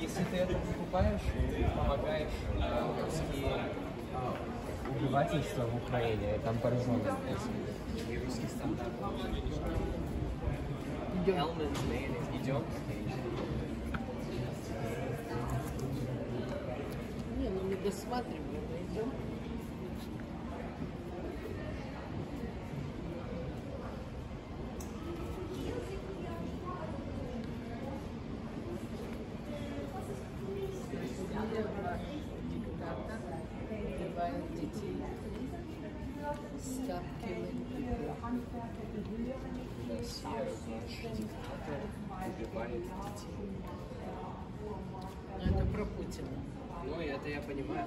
Если ты это покупаешь, ты помогаешь э, русские э, убивательства в Украине, там пораженные и русский стандарт. Идем. Не, ну мы досматриваем, детей. Ну, это про Путина. Ну, это я понимаю.